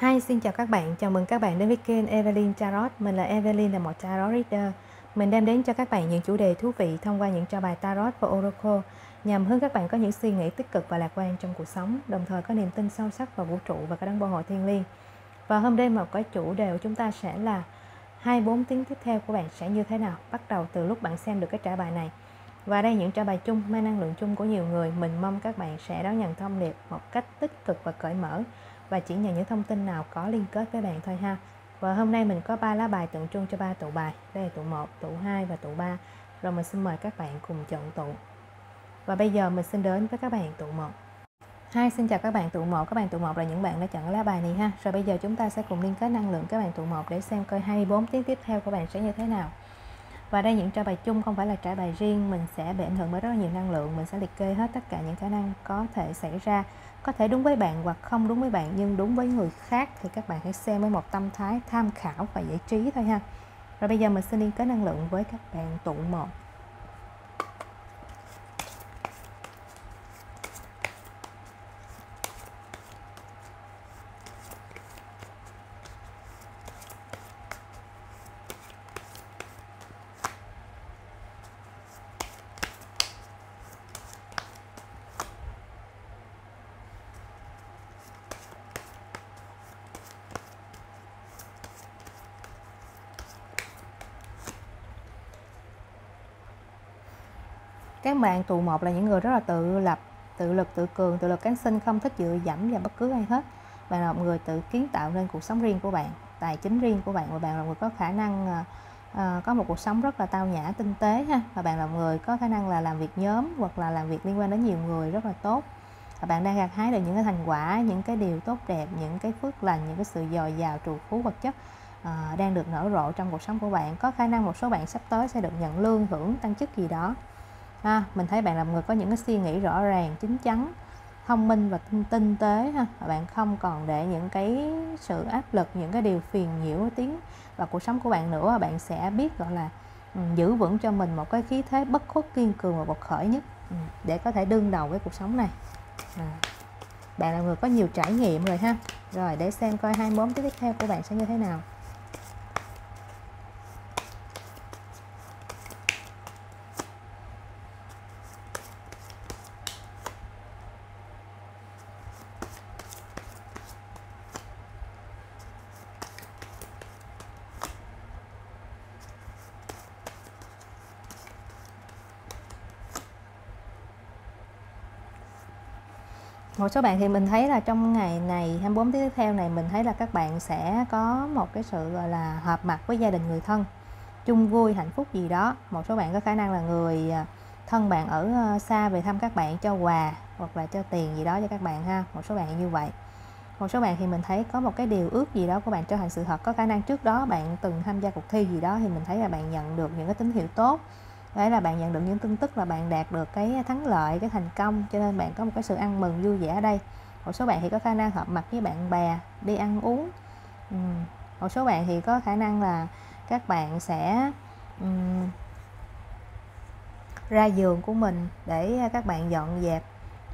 Hi, xin chào các bạn. Chào mừng các bạn đến với kênh Evelyn Tarot. Mình là Evelyn là một tarot reader. Mình đem đến cho các bạn những chủ đề thú vị thông qua những trò bài tarot và oracle nhằm hướng các bạn có những suy nghĩ tích cực và lạc quan trong cuộc sống, đồng thời có niềm tin sâu sắc vào vũ trụ và các đấng bảo hộ thiên liêng. Và hôm nay một cái chủ đề của chúng ta sẽ là 24 tiếng tiếp theo của bạn sẽ như thế nào, bắt đầu từ lúc bạn xem được cái trả bài này. Và đây những trả bài chung mang năng lượng chung của nhiều người, mình mong các bạn sẽ đón nhận thông điệp một cách tích cực và cởi mở và chỉ nhận những thông tin nào có liên kết với bạn thôi ha. Và hôm nay mình có ba lá bài tượng trưng cho ba tụ bài. Đây là tụ 1, tụ 2 và tụ 3. Rồi mình xin mời các bạn cùng chọn tụ. Và bây giờ mình xin đến với các bạn tụ 1. Hai xin chào các bạn tụ 1. Các bạn tụ 1 là những bạn đã chọn lá bài này ha. Rồi bây giờ chúng ta sẽ cùng liên kết năng lượng các bạn tụ 1 để xem coi 24 tiếng tiếp theo của bạn sẽ như thế nào. Và đây những trả bài chung không phải là trả bài riêng, mình sẽ bị ảnh hưởng bởi rất là nhiều năng lượng, mình sẽ liệt kê hết tất cả những khả năng có thể xảy ra. Có thể đúng với bạn hoặc không đúng với bạn nhưng đúng với người khác thì các bạn hãy xem với một tâm thái tham khảo và giải trí thôi ha. Rồi bây giờ mình xin liên kết năng lượng với các bạn tụ một. Các bạn tụ một là những người rất là tự lập tự lực tự cường tự lực cánh sinh không thích dựa dẫm vào bất cứ ai hết. Bạn là một người tự kiến tạo nên cuộc sống riêng của bạn tài chính riêng của bạn và bạn là một người có khả năng uh, có một cuộc sống rất là tao nhã tinh tế ha. Và bạn là một người có khả năng là làm việc nhóm hoặc là làm việc liên quan đến nhiều người rất là tốt. Và bạn đang gặt hái được những cái thành quả những cái điều tốt đẹp những cái phước lành những cái sự dồi dào trù phú vật chất uh, đang được nở rộ trong cuộc sống của bạn. Có khả năng một số bạn sắp tới sẽ được nhận lương hưởng tăng chức gì đó ha mình thấy bạn là một người có những cái suy nghĩ rõ ràng chín chắn thông minh và tinh, tinh tế ha. Và bạn không còn để những cái sự áp lực những cái điều phiền nhiễu tiếng và cuộc sống của bạn nữa. Bạn sẽ biết gọi là ừ, giữ vững cho mình một cái khí thế bất khuất kiên cường và bộc khởi nhất ừ, để có thể đương đầu với cuộc sống này. À. bạn là người có nhiều trải nghiệm rồi ha. Rồi để xem coi 24 tiếp theo của bạn sẽ như thế nào. Một số bạn thì mình thấy là trong ngày này 24 tiếng tiếp theo này, mình thấy là các bạn sẽ có một cái sự, gọi là, họp mặt với gia đình người thân, chung vui, hạnh phúc gì đó. Một số bạn có khả năng là người à, thân bạn ở ờ, xa về thăm các bạn, cho quà hoặc là cho tiền gì đó cho các bạn ha. Một số bạn như vậy. Một số bạn thì mình thấy có một cái điều ước gì đó của bạn trở thành sự thật. Có khả năng trước đó bạn từng tham gia cuộc thi gì đó thì mình thấy là bạn nhận được những cái tín hiệu tốt đấy là bạn nhận được những tin tức là bạn đạt được cái thắng lợi cái thành công cho nên bạn có một cái sự ăn mừng vui vẻ ở đây. Một số bạn thì có khả năng hợp mặt với bạn bè đi ăn uống. Ừ. một số bạn thì có khả năng là các bạn sẽ um, ra giường của mình để các bạn dọn dẹp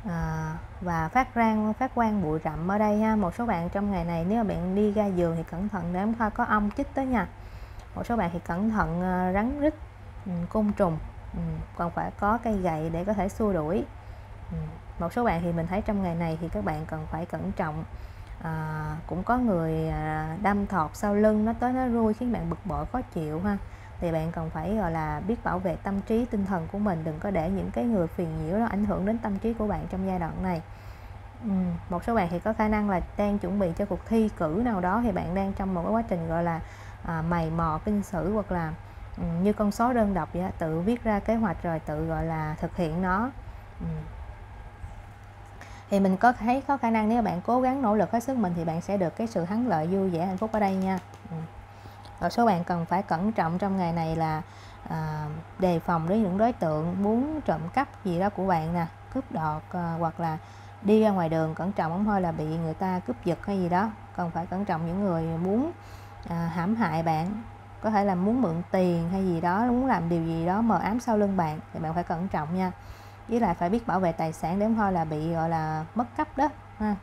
à, và phát rang phát quang bụi rậm ở đây ha. Một số bạn trong ngày này nếu mà bạn đi ra giường thì cẩn thận để không có ong chích tới nha. Một số bạn thì cẩn thận à, rắn rít Ừ, côn trùng. Ừ, còn phải có cây gậy để có thể xua đuổi. Ừ, một số bạn thì mình thấy trong ngày này thì các bạn cần phải cẩn trọng. À, cũng có người à, đâm thọt sau lưng nó tới nó rui khiến bạn bực bội khó chịu ha. Thì bạn cần phải gọi là biết bảo vệ tâm trí tinh thần của mình đừng có để những cái người phiền nhiễu nó ảnh hưởng đến tâm trí của bạn trong giai đoạn này. Ừ, một số bạn thì có khả năng là đang chuẩn bị cho cuộc thi cử nào đó thì bạn đang trong một cái quá trình gọi là à, mày mò kinh sử hoặc là Ừ, như con số đơn độc vậy tự viết ra kế hoạch rồi tự gọi là thực hiện nó ừ. thì mình có thấy có khả năng nếu bạn cố gắng nỗ lực hết sức mình thì bạn sẽ được cái sự thắng lợi vui vẻ hạnh phúc ở đây nha ừ. số bạn cần phải cẩn trọng trong ngày này là à, đề phòng đến những đối tượng muốn trộm cắp gì đó của bạn nè cướp đọt à, ờ, hoặc là đi ra ngoài đường cẩn trọng không thôi là bị người ta cướp giật hay gì đó cần phải cẩn trọng những người muốn à, hãm hại bạn có thể là muốn mượn tiền hay gì đó, muốn làm điều gì đó mờ ám sau lưng bạn thì bạn phải cẩn trọng nha. Với lại phải biết bảo vệ tài sản để không thôi là bị, gọi là, mất cấp đó, ha.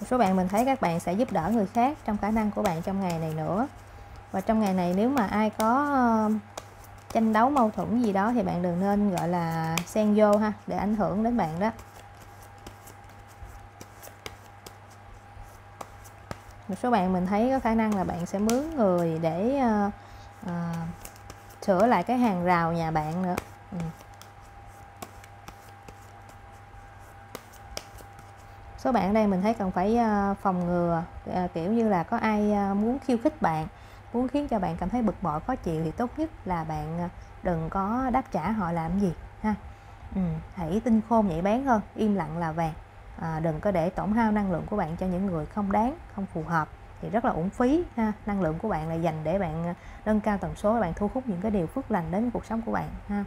Một số bạn mình thấy các bạn sẽ giúp đỡ người khác trong khả năng của bạn trong ngày này nữa. Và trong ngày này nếu mà ai có ờ, tranh đấu mâu thuẫn gì đó thì bạn đừng nên, gọi là, xen vô ha, để ảnh hưởng đến bạn đó. Một số bạn mình thấy có khả năng là bạn sẽ mướn người để uh, uh, sửa lại cái hàng rào nhà bạn nữa. Ừ. số bạn ở đây mình thấy cần phải uh, phòng ngừa uh, kiểu như là có ai uh, muốn khiêu khích bạn muốn khiến cho bạn cảm thấy bực bội khó chịu thì tốt nhất là bạn đừng có đáp trả họ làm gì ha. Ừ, hãy tinh khôn nhạy bén hơn im lặng là vàng à, đừng có để tổn hao năng lượng của bạn cho những người không đáng không phù hợp. Thì rất là uổng phí ha. Năng lượng của bạn là dành để bạn à, nâng cao tần số bạn thu hút những cái điều phước lành đến cuộc sống của bạn ha.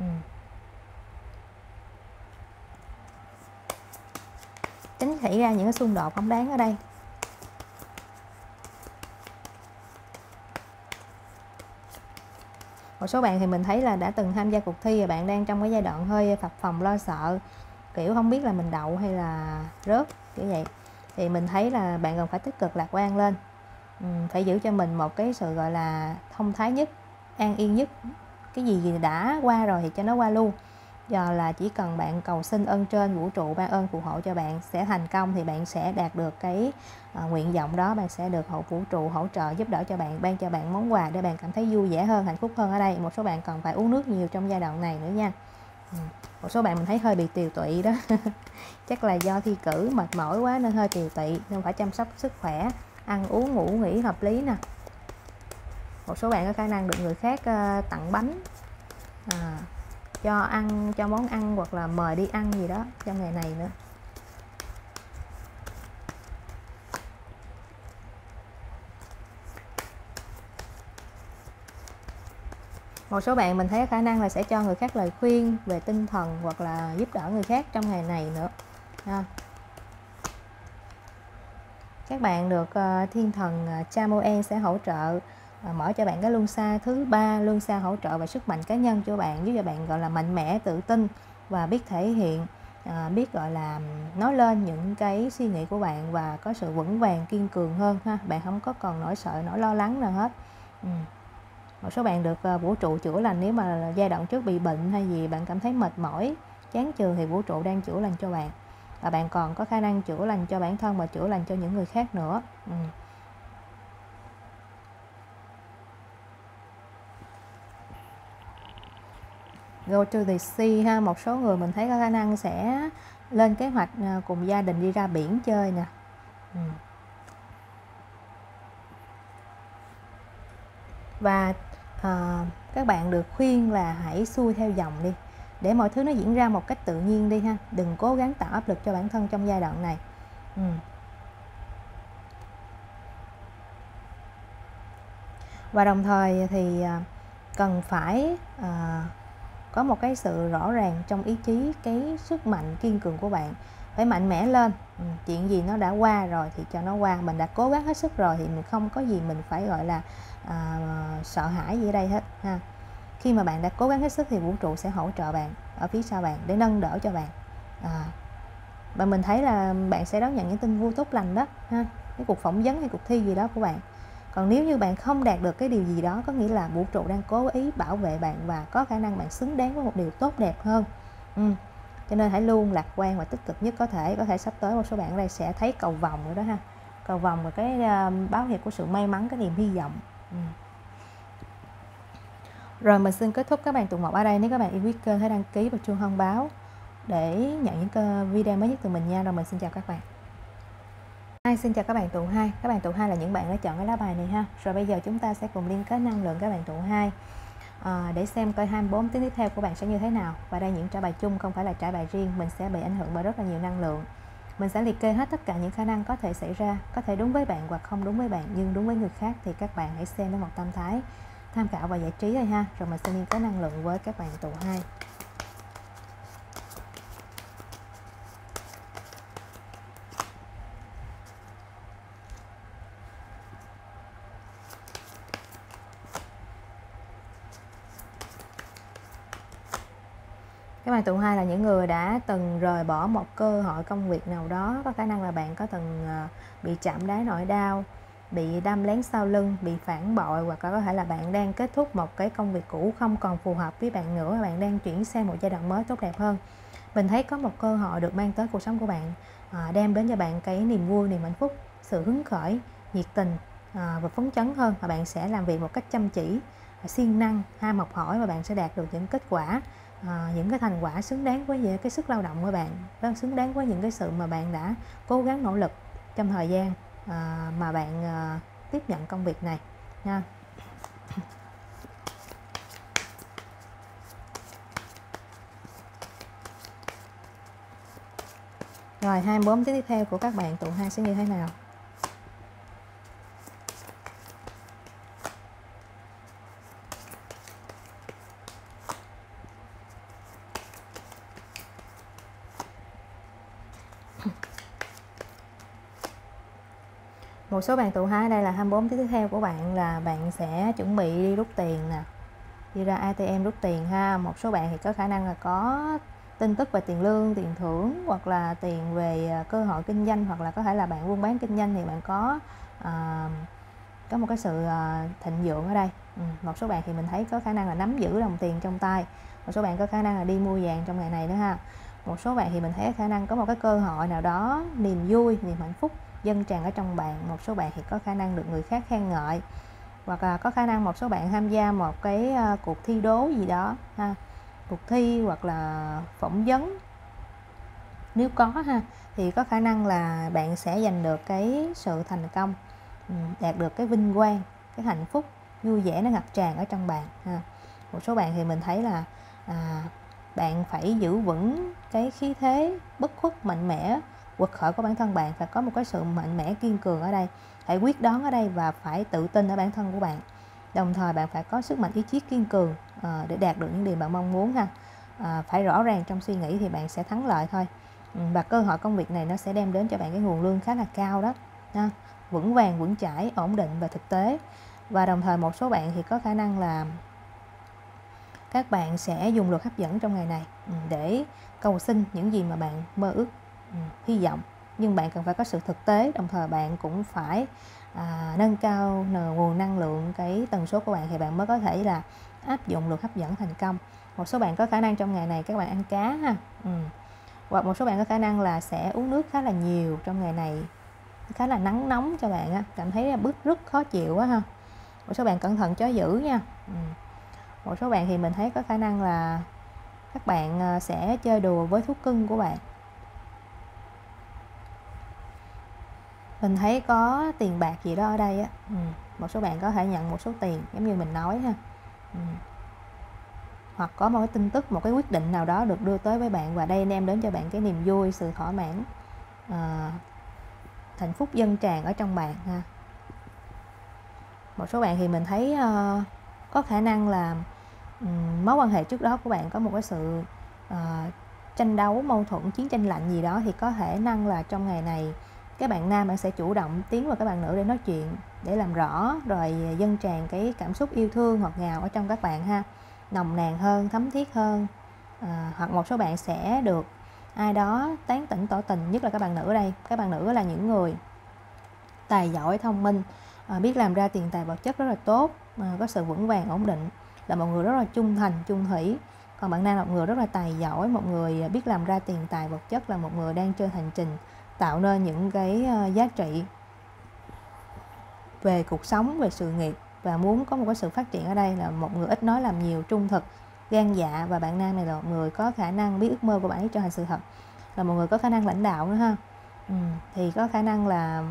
Ừ. tránh xảy ra những cái xung đột không đáng ở đây. Một số bạn thì mình thấy là đã từng tham gia cuộc thi và bạn đang trong cái giai đoạn hơi phập phòng lo sợ kiểu không biết là mình đậu hay là rớt kiểu vậy. Thì mình thấy là bạn cần phải tích cực lạc quan lên. Ừ, phải giữ cho mình một cái sự gọi là thông thái nhất an yên nhất. Cái gì gì đã qua rồi thì cho nó qua luôn. Do là chỉ cần bạn cầu xin ơn trên vũ trụ ban ơn phù hộ cho bạn sẽ thành công thì bạn sẽ đạt được cái uh, nguyện vọng đó. Bạn sẽ được hậu vũ trụ hỗ trợ giúp đỡ cho bạn ban cho bạn món quà để bạn cảm thấy vui vẻ hơn hạnh phúc hơn ở đây. Một số bạn cần phải uống nước nhiều trong giai đoạn này nữa nha ừ. một số bạn mình thấy hơi bị tiều tụy đó. Chắc là do thi cử mệt mỏi quá nên hơi tiều tụy nên phải chăm sóc sức khỏe ăn uống ngủ nghỉ hợp lý nè. Một số bạn có khả năng được người khác uh, tặng bánh à, cho ăn cho món ăn hoặc là mời đi ăn gì đó trong ngày này nữa. Một số bạn mình thấy khả năng là sẽ cho người khác lời khuyên về tinh thần hoặc là giúp đỡ người khác trong ngày này nữa ha. các bạn được uh, thiên thần ờ, uh, Chamoen sẽ hỗ trợ uh, mở cho bạn cái luân xa thứ ba luân xa hỗ trợ và sức mạnh cá nhân cho bạn giúp cho bạn gọi là mạnh mẽ tự tin và biết thể hiện uh, biết gọi là nói lên những cái suy nghĩ của bạn và có sự vững vàng kiên cường hơn ha bạn không có còn nỗi sợ nỗi lo lắng nào hết ừ một số bạn được ờ, vũ trụ chữa lành nếu mà giai đoạn trước bị bệnh hay gì, bạn cảm thấy mệt mỏi, chán chường thì vũ trụ đang chữa lành cho bạn và bạn còn có khả năng chữa lành cho bản thân và chữa lành cho những người khác nữa ừ. go to the sea ha, một số người mình thấy có khả năng sẽ lên kế hoạch ờ, cùng gia đình đi ra biển chơi nè ừ. và à, các bạn được khuyên là hãy xuôi theo dòng đi để mọi thứ nó diễn ra một cách tự nhiên đi ha. Đừng cố gắng tạo áp lực cho bản thân trong giai đoạn này. Ừ. và đồng thời thì à, cần phải à, có một cái sự rõ ràng trong ý chí cái sức mạnh kiên cường của bạn phải mạnh mẽ lên. Ừ, chuyện gì nó đã qua rồi thì cho nó qua. Mình đã cố gắng hết sức rồi thì mình không có gì mình phải gọi là à, sợ hãi gì ở đây hết ha. Khi mà bạn đã cố gắng hết sức thì vũ trụ sẽ hỗ trợ bạn ở phía sau bạn để nâng đỡ cho bạn. À, và mình thấy là bạn sẽ đón nhận những tin vui tốt lành đó ha. Cái cuộc phỏng vấn hay cuộc thi gì đó của bạn. Còn nếu như bạn không đạt được cái điều gì đó có nghĩa là vũ trụ đang cố ý bảo vệ bạn và có khả năng bạn xứng đáng với một điều tốt đẹp hơn. Ừ cho nên hãy luôn lạc quan và tích cực nhất có thể. Có thể sắp tới một số bạn ở đây sẽ thấy cầu vòng rồi đó ha. Cầu vòng và cái ờ, báo hiệu của sự may mắn cái niềm hy vọng. Ừ. rồi mình xin kết thúc các bạn tụng một ở đây. Nếu các bạn yêu quý kênh hãy đăng ký và chuông thông báo để nhận những video mới nhất từ mình nha. Rồi mình xin chào các bạn. Hi, xin chào các bạn tụ 2 Các bạn tụ 2 là những bạn đã chọn cái lá bài này ha. Rồi bây giờ chúng ta sẽ cùng liên kết năng lượng các bạn tụ 2 à, Để xem coi 24 tiếng tiếp theo của bạn sẽ như thế nào. Và đây những trả bài chung không phải là trả bài riêng. Mình sẽ bị ảnh hưởng bởi rất là nhiều năng lượng. Mình sẽ liệt kê hết tất cả những khả năng có thể xảy ra Có thể đúng với bạn hoặc không đúng với bạn. Nhưng đúng với người khác thì các bạn hãy xem với một tâm thái Tham khảo và giải trí thôi ha. Rồi mình sẽ liên kết năng lượng với các bạn tụ 2 tụ hai là những người đã từng rời bỏ một cơ hội công việc nào đó có khả năng là bạn có từng ờ, bị chạm đáy nỗi đau bị đâm lén sau lưng bị phản bội hoặc có thể là bạn đang kết thúc một cái công việc cũ không còn phù hợp với bạn nữa bạn đang chuyển sang một giai đoạn mới tốt đẹp hơn. Mình thấy có một cơ hội được mang tới cuộc sống của bạn à, đem đến cho bạn cái niềm vui niềm hạnh phúc sự hứng khởi nhiệt tình à, và phấn chấn hơn. Và bạn sẽ làm việc một cách chăm chỉ siêng năng ham học hỏi và bạn sẽ đạt được những kết quả à, những cái thành quả xứng đáng với cái sức lao động của bạn và xứng đáng với những cái sự mà bạn đã cố gắng nỗ lực trong thời gian à, mà bạn à, tiếp nhận công việc này nha Rồi 24 tiếng tiếp theo của các bạn tụ hai sẽ như thế nào? Một số bạn tụ hai đây là 24 tiếng tiếp theo của bạn là bạn sẽ chuẩn bị đi rút tiền nè. Đi ra ATM rút tiền ha. Một số bạn thì có khả năng là có tin tức về tiền lương tiền thưởng hoặc là tiền về à, cơ hội kinh doanh hoặc là có thể là bạn buôn bán kinh doanh thì bạn có uh, có một cái sự uh, thịnh vượng ở đây. Ừ. một số bạn thì mình thấy có khả năng là nắm giữ đồng tiền trong tay. Một số bạn có khả năng là đi mua vàng trong ngày này nữa ha. Một số bạn thì mình thấy khả năng có một cái cơ hội nào đó niềm vui niềm hạnh phúc dân tràn ở trong bạn một số bạn thì có khả năng được người khác khen ngợi hoặc là có khả năng một số bạn tham gia một cái ờ, cuộc thi đố gì đó ha cuộc thi hoặc là phỏng vấn. Nếu có ha thì có khả năng là bạn sẽ giành được cái sự thành công ừ, đạt được cái vinh quang cái hạnh phúc vui vẻ nó ngập tràn ở trong bạn ha. Một số bạn thì mình thấy là à, bạn phải giữ vững cái khí thế bất khuất mạnh mẽ quật khởi của bản thân bạn phải có một cái sự mạnh mẽ kiên cường ở đây. Hãy quyết đoán ở đây và phải tự tin ở bản thân của bạn. Đồng thời bạn phải có sức mạnh ý chí kiên cường à, để đạt được những điều bạn mong muốn ha. À, phải rõ ràng trong suy nghĩ thì bạn sẽ thắng lợi thôi. Ừ, và cơ hội công việc này nó sẽ đem đến cho bạn cái nguồn lương khá là cao đó ha. vững vàng vững chãi ổn định và thực tế. Và đồng thời một số bạn thì có khả năng là các bạn sẽ dùng luật hấp dẫn trong ngày này ừ, để cầu xin những gì mà bạn mơ ước hy vọng. Nhưng bạn cần phải có sự thực tế đồng thời bạn cũng phải à, nâng cao nguồn năng lượng cái tần số của bạn thì bạn mới có thể là áp dụng luật hấp dẫn thành công. Một số bạn có khả năng trong ngày này các bạn ăn cá ha. Ừ. hoặc một số bạn có khả năng là sẽ uống nước khá là nhiều trong ngày này khá là nắng nóng cho bạn á. Cảm thấy là bức rất khó chịu quá ha. Một số bạn cẩn thận chó giữ nha. Ừ. một số bạn thì mình thấy có khả năng là các bạn à, sẽ chơi đùa với thú cưng của bạn. Mình thấy có tiền bạc gì đó ở đây á ừ. một số bạn có thể nhận một số tiền giống như mình nói ha ừ. hoặc có một cái tin tức một cái quyết định nào đó được đưa tới với bạn và đây đem đến cho bạn cái niềm vui sự thỏa mãn à, hạnh phúc dân tràn ở trong bạn ha một số bạn thì mình thấy uh, có khả năng là um, mối quan hệ trước đó của bạn có một cái sự uh, tranh đấu mâu thuẫn chiến tranh lạnh gì đó thì có thể năng là trong ngày này các bạn nam bạn sẽ chủ động tiến vào các bạn nữ để nói chuyện để làm rõ rồi dân tràn cái cảm xúc yêu thương ngọt ngào ở trong các bạn ha. Nồng nàn hơn thấm thiết hơn. À, hoặc một số bạn sẽ được ai đó tán tỉnh tỏ tình nhất là các bạn nữ ở đây. Các bạn nữ là những người tài giỏi thông minh à, biết làm ra tiền tài vật chất rất là tốt à, có sự vững vàng ổn định là một người rất là trung thành trung thủy còn bạn nam là một người rất là tài giỏi một người biết làm ra tiền tài vật chất là một người đang trên hành trình tạo nên những cái ờ, giá trị về cuộc sống về sự nghiệp và muốn có một cái sự phát triển ở đây là một người ít nói làm nhiều trung thực gan dạ và bạn nam này là một người có khả năng biết ước mơ của bạn ấy trở thành sự thật là một người có khả năng lãnh đạo nữa ha. Ừ, thì có khả năng là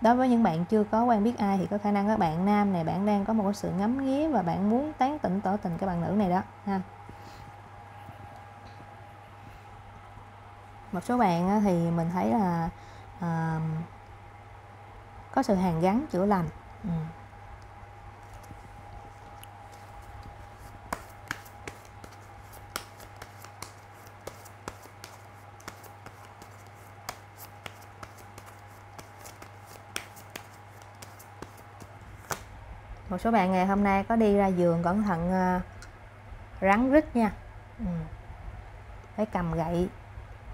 đối với những bạn chưa có quen biết ai thì có khả năng các bạn nam này bạn đang có một cái sự ngắm nghía và bạn muốn tán tỉnh tỏ tình các bạn nữ này đó ha. Một số bạn thì mình thấy là à, có sự hàn gắn chữa lành. Ừ. một số bạn ngày hôm nay có đi ra giường cẩn thận uh, rắn rít nha. Ừ. Phải cầm gậy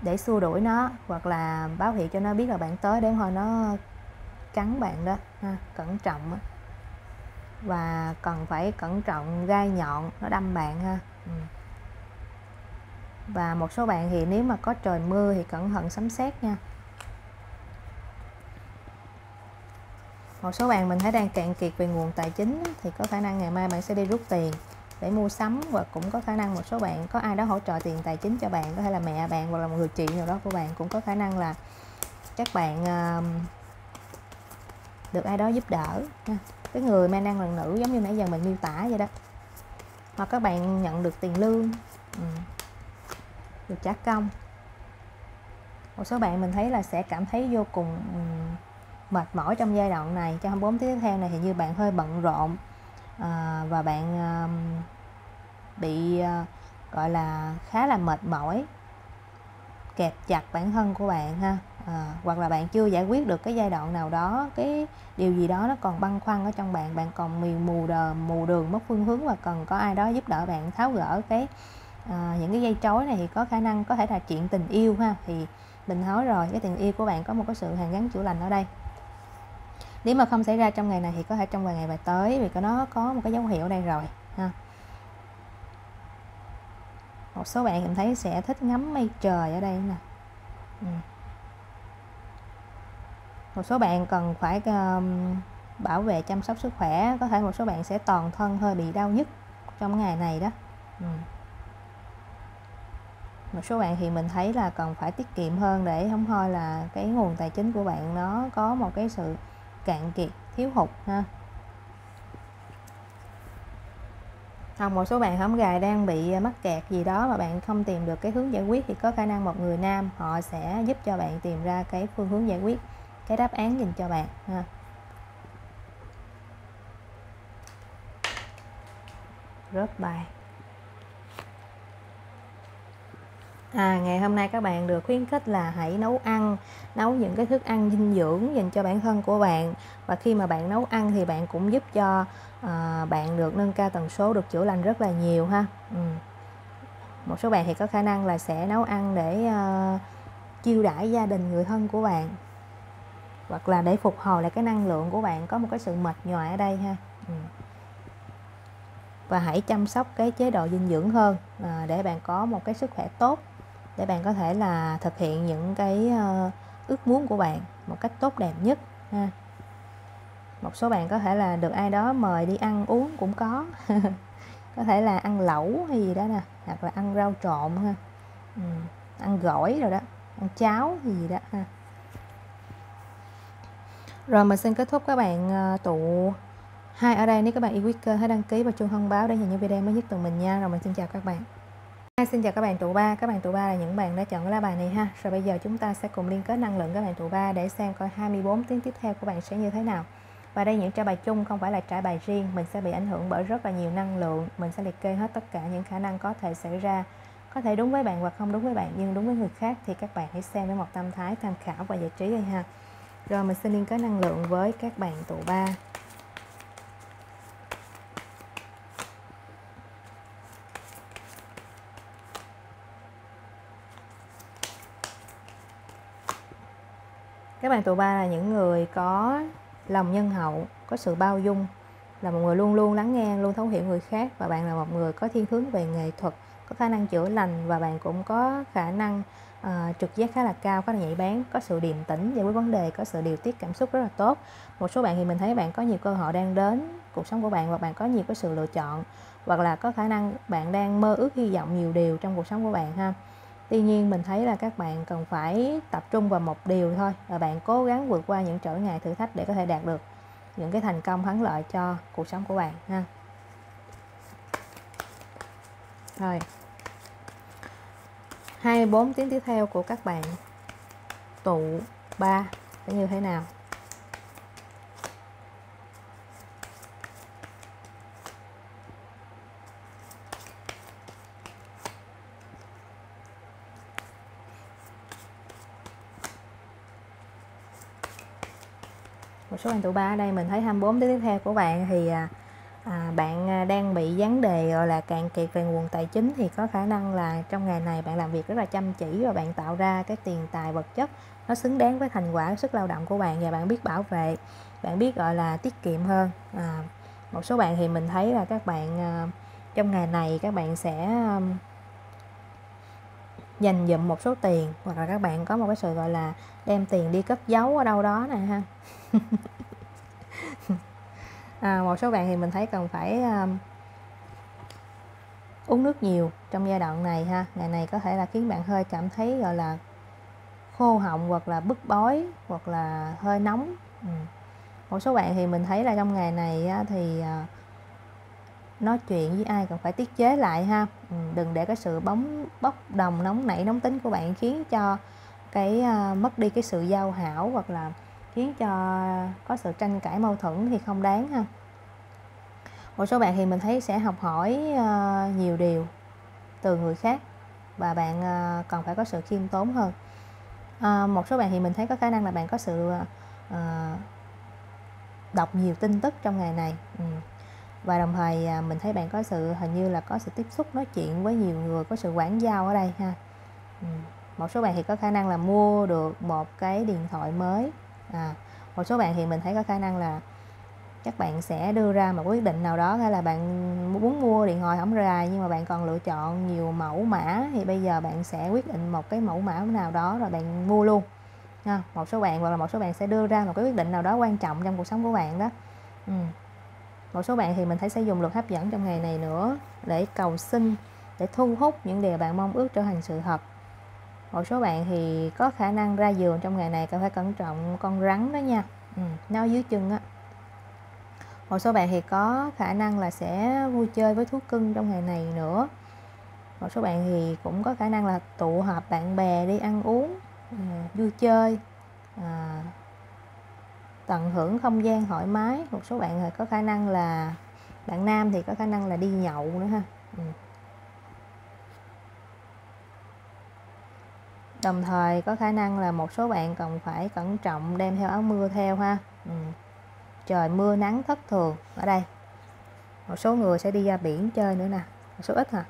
để xua đuổi nó hoặc là báo hiệu cho nó biết là bạn tới để hồi nó cắn bạn đó ha, cẩn trọng và cần phải cẩn trọng gai nhọn nó đâm bạn ha ừ. và một số bạn thì nếu mà có trời mưa thì cẩn thận sấm sét nha. Một số bạn mình thấy đang cạn kiệt về nguồn tài chính thì có khả năng ngày mai bạn sẽ đi rút tiền để mua sắm và cũng có khả năng một số bạn, có ai đó hỗ trợ tiền tài chính cho bạn, có thể là mẹ bạn hoặc là một người chị nào đó của bạn cũng có khả năng là các bạn um, được ai đó giúp đỡ cái người mang năng lần nữ giống như nãy giờ mình miêu tả vậy đó. Hoặc các bạn nhận được tiền lương ừ. được trả công. Một số bạn mình thấy là sẽ cảm thấy vô cùng mệt mỏi trong giai đoạn này, trong 24 tiếng tiếp theo này thì như bạn hơi bận rộn à, và bạn à, bị à, gọi là khá là mệt mỏi kẹp chặt bản thân của bạn ha. À, hoặc là bạn chưa giải quyết được cái giai đoạn nào đó cái điều gì đó nó còn băn khoăn ở trong bạn bạn còn mì mù đờ mù đường mất phương hướng và cần có ai đó giúp đỡ bạn tháo gỡ cái à, những cái dây trói này thì có khả năng có thể là chuyện tình yêu ha. Thì mình nói rồi cái tình yêu của bạn có một cái sự hàn gắn chữa lành ở đây nếu mà không xảy ra trong ngày này thì có thể trong vài ngày bài tới vì nó có một cái dấu hiệu ở đây rồi ha một số bạn cảm thấy sẽ thích ngắm mây trời ở đây nè ừ. một số bạn cần phải um, bảo vệ chăm sóc sức khỏe có thể một số bạn sẽ toàn thân hơi bị đau nhức trong ngày này đó ừ. một số bạn thì mình thấy là cần phải tiết kiệm hơn để không thôi là cái nguồn tài chính của bạn nó có một cái sự cạn kiệt, thiếu hụt ha. Hoặc một số bạn hóm gài đang bị à, mắc kẹt gì đó mà bạn không tìm được cái hướng giải quyết thì có khả năng một người nam họ sẽ giúp cho bạn tìm ra cái phương hướng giải quyết, cái đáp án dành cho bạn ha. Rớt bài. À, ngày hôm nay các bạn được khuyến khích là hãy nấu ăn, nấu những cái thức ăn dinh dưỡng dành cho bản thân của bạn và khi mà bạn nấu ăn thì bạn cũng giúp cho à, bạn được nâng cao tần số được chữa lành rất là nhiều ha. Ừ. Một số bạn thì có khả năng là sẽ nấu ăn để uh, chiêu đãi gia đình người thân của bạn hoặc là để phục hồi lại cái năng lượng của bạn có một cái sự mệt nhoài ở đây ha. Ừ và hãy chăm sóc cái chế độ dinh dưỡng hơn à, để bạn có một cái sức khỏe tốt để bạn có thể là thực hiện những cái ờ, ước muốn của bạn một cách tốt đẹp nhất ha. Một số bạn có thể là được ai đó mời đi ăn uống cũng có. Có thể là ăn lẩu hay gì đó nè hoặc là ăn rau trộn ha. Ừ, ăn gỏi rồi đó ăn cháo hay gì đó ha. Rồi mình xin kết thúc các bạn ờ, tụ hai ở đây nếu các bạn yêu quý kênh hãy đăng ký và chuông thông báo để nhận những video mới nhất từ mình nha. Rồi mình xin chào các bạn. Hi, xin chào các bạn tụ ba. Các bạn tụ ba là những bạn đã chọn lá bài này ha. Rồi bây giờ chúng ta sẽ cùng liên kết năng lượng các bạn tụ ba để xem coi 24 tiếng tiếp theo của bạn sẽ như thế nào. Và đây những trả bài chung không phải là trả bài riêng. Mình sẽ bị ảnh hưởng bởi rất là nhiều năng lượng. Mình sẽ liệt kê hết tất cả những khả năng có thể xảy ra. Có thể đúng với bạn hoặc không đúng với bạn nhưng đúng với người khác thì các bạn hãy xem với một tâm thái tham khảo và giải trí đi ha. Rồi mình sẽ liên kết năng lượng với các bạn tụ ba. Các bạn tụ ba là những người có lòng nhân hậu có sự bao dung là một người luôn luôn lắng nghe luôn thấu hiểu người khác và bạn là một người có thiên hướng về nghệ thuật có khả năng chữa lành và bạn cũng có khả năng uh, trực giác khá là cao có là nhạy bén có sự điềm tĩnh giải quyết vấn đề có sự điều tiết cảm xúc rất là tốt. Một số bạn thì mình thấy bạn có nhiều cơ hội đang đến cuộc sống của bạn và bạn có nhiều cái sự lựa chọn hoặc là có khả năng bạn đang mơ ước hy vọng nhiều điều trong cuộc sống của bạn ha tuy nhiên, mình thấy là các bạn cần phải tập trung vào một điều thôi và bạn cố gắng vượt qua những trở ngại thử thách để có thể đạt được những cái thành công thắng lợi cho cuộc sống của bạn, ha. Rồi. 24 tiếng tiếp theo của các bạn tụ 3 sẽ như thế nào? Số anh tụ ba ở đây mình thấy 24 tiếng tiếp theo của bạn thì à, à, bạn à, đang bị vấn đề gọi là cạn kiệt về nguồn tài chính thì có khả năng là trong ngày này bạn làm việc rất là chăm chỉ và bạn tạo ra cái tiền tài vật chất nó xứng đáng với thành quả sức lao động của bạn và bạn biết bảo vệ bạn biết gọi là tiết kiệm hơn. À, một số bạn thì mình thấy là các bạn à, trong ngày này các bạn sẽ dành dụm một số tiền hoặc là các bạn có một cái sự gọi là đem tiền đi cất giấu ở đâu đó nè ha. À, một số bạn thì mình thấy cần phải um, uống nước nhiều trong giai đoạn này ha. Ngày này có thể là khiến bạn hơi cảm thấy gọi là khô họng hoặc là bức bối hoặc là hơi nóng. Ừ. một số bạn thì mình thấy là trong ngày này á, thì uh, nói chuyện với ai cần phải tiết chế lại ha. Ừ, đừng để cái sự bóng bốc đồng nóng nảy nóng tính của bạn khiến cho cái uh, mất đi cái sự giao hảo hoặc là khiến cho có sự tranh cãi mâu thuẫn thì không đáng ha. Một số bạn thì mình thấy sẽ học hỏi uh, nhiều điều từ người khác và bạn uh, còn phải có sự khiêm tốn hơn. Uh, một số bạn thì mình thấy có khả năng là bạn có sự uh, đọc nhiều tin tức trong ngày này. Ừ và đồng thời à, mình thấy bạn có sự hình như là có sự tiếp xúc nói chuyện với nhiều người có sự quảng giao ở đây ha ừ, một số bạn thì có khả năng là mua được một cái điện thoại mới à, một số bạn thì mình thấy có khả năng là các bạn sẽ đưa ra một quyết định nào đó hay là bạn muốn mua điện thoại không rài nhưng mà bạn còn lựa chọn nhiều mẫu mã thì bây giờ bạn sẽ quyết định một cái mẫu mã nào đó rồi bạn mua luôn ha. một số bạn hoặc là một số bạn sẽ đưa ra một cái quyết định nào đó quan trọng trong cuộc sống của bạn đó ừ một số bạn thì mình thấy sẽ dùng luật hấp dẫn trong ngày này nữa để cầu xin để thu hút những điều bạn mong ước trở thành sự thật. Một số bạn thì có khả năng ra giường trong ngày này cần phải cẩn trọng con rắn đó nha. Ừ, nó dưới chân á. Một số bạn thì có khả năng là sẽ vui chơi với thú cưng trong ngày này nữa. Một số bạn thì cũng có khả năng là tụ họp bạn bè đi ăn uống à, vui chơi à, tận hưởng không gian thoải mái. Một số bạn thì có khả năng là, bạn nam thì có khả năng là đi nhậu nữa ha. Ừ. đồng thời có khả năng là một số bạn còn phải cẩn trọng đem theo áo mưa theo ha. Ừ. trời mưa nắng thất thường. Ở đây, một số người sẽ đi ra biển chơi nữa nè. Một số ít hả?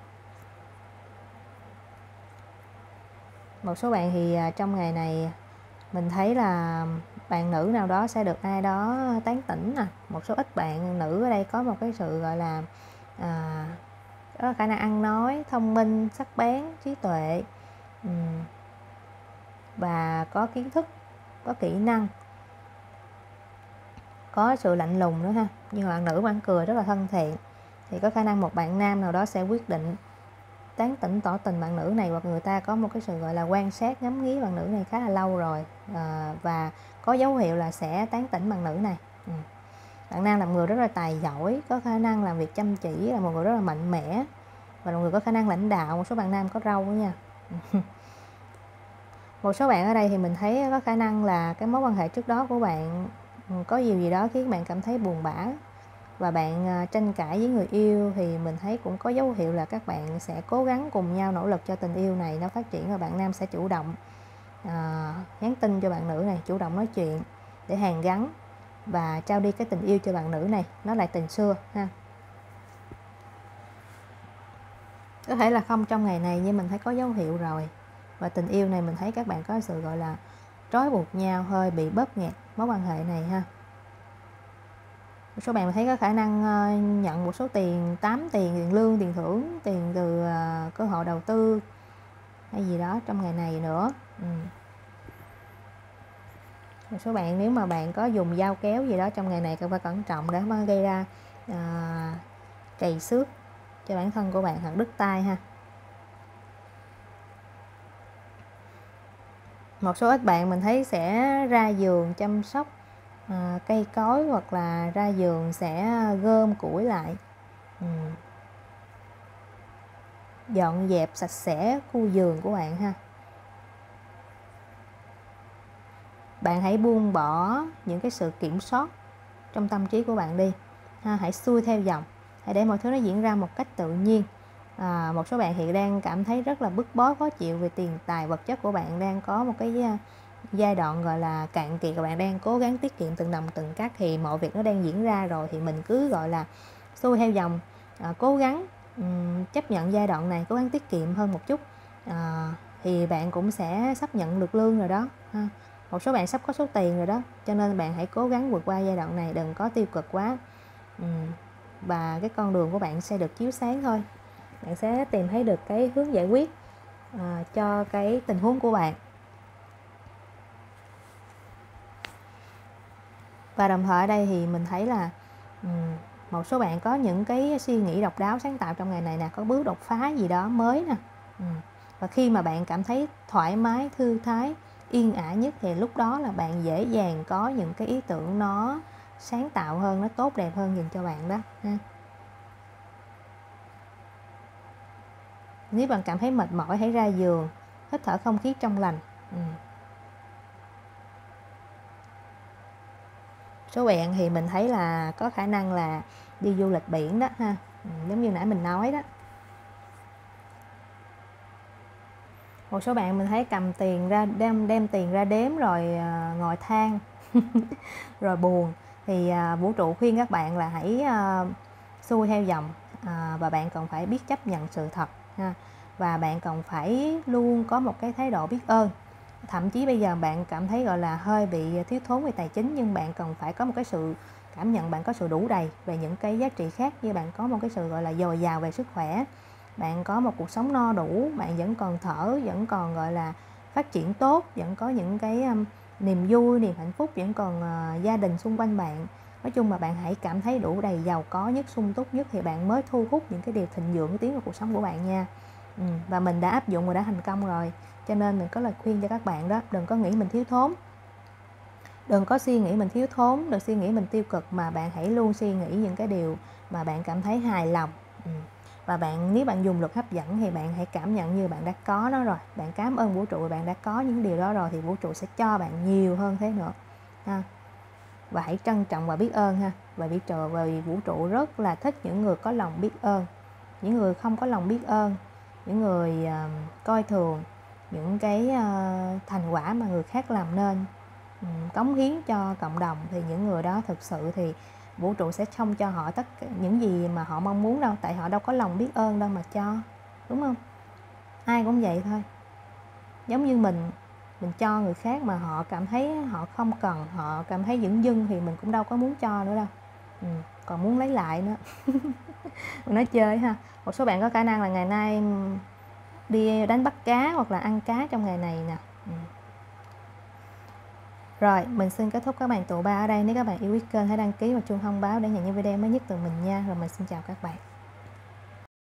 Một số bạn thì à, trong ngày này mình thấy là bạn nữ nào đó sẽ được ai đó tán tỉnh nè một số ít bạn nữ ở đây có một cái sự gọi là à, có khả năng ăn nói thông minh sắc bén trí tuệ. Và có kiến thức có kỹ năng. Có sự lạnh lùng nữa ha. Nhưng bạn nữ bạn cười rất là thân thiện. Thì có khả năng một bạn nam nào đó sẽ quyết định tán tỉnh tỏ tình bạn nữ này hoặc người ta có một cái sự gọi là quan sát ngắm nghía bạn nữ này khá là lâu rồi. À, và có dấu hiệu là sẽ tán tỉnh bạn nữ này. Ừ. bạn nam là một người rất là tài giỏi có khả năng làm việc chăm chỉ là một người rất là mạnh mẽ và là một người có khả năng lãnh đạo. Một số bạn nam có râu nha. Một số bạn ở đây thì mình thấy có khả năng là cái mối quan hệ trước đó của bạn ừ, có điều gì đó khiến bạn cảm thấy buồn bã và bạn à, tranh cãi với người yêu thì mình thấy cũng có dấu hiệu là các bạn sẽ cố gắng cùng nhau nỗ lực cho tình yêu này nó phát triển và bạn nam sẽ chủ động à, nhắn tin cho bạn nữ này chủ động nói chuyện để hàn gắn và trao đi cái tình yêu cho bạn nữ này. Nó lại tình xưa ha. Có thể là không trong ngày này nhưng mình thấy có dấu hiệu rồi. Và tình yêu này mình thấy các bạn có sự gọi là trói buộc nhau hơi bị bóp nghẹt mối quan hệ này ha một số bạn thấy có khả năng ờ, nhận một số tiền tám tiền tiền lương tiền thưởng tiền từ ờ, cơ hội đầu tư hay gì đó trong ngày này nữa ừ. một số bạn nếu mà bạn có dùng dao kéo gì đó trong ngày này cần phải cẩn trọng để không gây ra à, trầy xước cho bản thân của bạn hoặc đứt tay ha một số ít bạn mình thấy sẽ ra giường chăm sóc à, cây cối hoặc là ra giường sẽ ờ, gom củi lại. Ừ. dọn dẹp sạch sẽ khu giường của bạn ha. Bạn hãy buông bỏ những cái sự kiểm soát trong tâm trí của bạn đi. Ha, hãy xuôi theo dòng. Hãy để mọi thứ nó diễn ra một cách tự nhiên. À, một số bạn hiện đang cảm thấy rất là bức bối khó chịu về tiền tài vật chất của bạn đang có một cái ờ, giai đoạn gọi là cạn kiệt và bạn đang cố gắng tiết kiệm từng đồng từng cắt thì mọi việc nó đang diễn ra rồi thì mình cứ gọi là xuôi theo dòng. À, cố gắng um, chấp nhận giai đoạn này cố gắng tiết kiệm hơn một chút à, thì bạn cũng sẽ sắp nhận được lương rồi đó ha. một số bạn sắp có số tiền rồi đó cho nên bạn hãy cố gắng vượt qua giai đoạn này đừng có tiêu cực quá. Um, và cái con đường của bạn sẽ được chiếu sáng thôi. Bạn sẽ tìm thấy được cái hướng giải quyết uh, cho cái tình huống của bạn. Và đồng thời ở đây thì mình thấy là um, một số bạn có những cái suy nghĩ độc đáo sáng tạo trong ngày này nè có bước đột phá gì đó mới nè um, và khi mà bạn cảm thấy thoải mái thư thái yên ả nhất thì lúc đó là bạn dễ dàng có những cái ý tưởng nó sáng tạo hơn nó tốt đẹp hơn dành cho bạn đó ha. nếu bạn cảm thấy mệt mỏi hãy ra giường hít thở không khí trong lành ừ. Số bạn thì mình thấy là có khả năng là đi du lịch biển đó ha. Ừ, giống như nãy mình nói đó. Một số bạn mình thấy cầm tiền ra đem đem tiền ra đếm rồi uh, ngồi than rồi buồn. Thì uh, vũ trụ khuyên các bạn là hãy uh, xuôi theo dòng uh, và bạn cần phải biết chấp nhận sự thật ha. Và bạn cần phải luôn có một cái thái độ biết ơn thậm chí bây giờ bạn cảm thấy gọi là hơi bị thiếu thốn về tài chính nhưng bạn cần phải có một cái sự cảm nhận bạn có sự đủ đầy về những cái giá trị khác như bạn có một cái sự gọi là dồi dào về sức khỏe bạn có một cuộc sống no đủ bạn vẫn còn thở vẫn còn gọi là phát triển tốt vẫn có những cái um, niềm vui niềm hạnh phúc vẫn còn uh, gia đình xung quanh bạn. Nói chung là bạn hãy cảm thấy đủ đầy giàu có nhất sung túc nhất thì bạn mới thu hút những cái điều thịnh vượng tiến vào cuộc sống của bạn nha. Ừ, và mình đã áp dụng và đã thành công rồi cho nên mình có lời khuyên cho các bạn đó đừng có nghĩ mình thiếu thốn. Đừng có suy nghĩ mình thiếu thốn đừng suy nghĩ mình tiêu cực mà bạn hãy luôn suy nghĩ những cái điều mà bạn cảm thấy hài lòng. Ừ. và bạn nếu bạn dùng luật hấp dẫn thì bạn hãy cảm nhận như bạn đã có nó rồi. Bạn cảm ơn vũ trụ bạn đã có những điều đó rồi thì vũ trụ sẽ cho bạn nhiều hơn thế nữa ha. Và hãy trân trọng và biết ơn ha. Và vũ trụ và vũ trụ rất là thích những người có lòng biết ơn. Những người không có lòng biết ơn những người uh, coi thường những cái ờ, thành quả mà người khác làm nên ừ, cống hiến cho cộng đồng thì những người đó thực sự thì vũ trụ sẽ không cho họ tất cả những gì mà họ mong muốn đâu tại họ đâu có lòng biết ơn đâu mà cho đúng không? Ai cũng vậy thôi. Giống như mình mình cho người khác mà họ cảm thấy họ không cần họ cảm thấy dững dưng thì mình cũng đâu có muốn cho nữa đâu. Ừ, còn muốn lấy lại nữa. Mình nói chơi ha. Một số bạn có khả năng là ngày nay ừ, đi đánh bắt cá hoặc là ăn cá trong ngày này nè. Ừ. rồi, mình xin kết thúc các bạn tụ ba ở đây. Nếu các bạn yêu quý kênh, hãy đăng ký và chuông thông báo để nhận những video mới nhất từ mình nha. Rồi, mình xin chào các bạn.